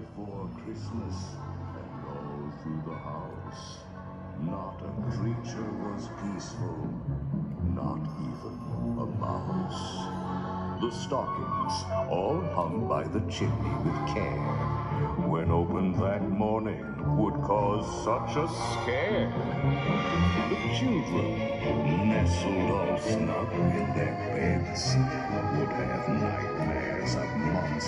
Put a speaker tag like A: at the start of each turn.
A: before Christmas, and all through the house, not a creature was peaceful, not even a mouse. The stockings, all hung by the chimney with care, when opened that morning, would cause such a scare. The children, nestled all snug in their beds, would have nightmares of monsters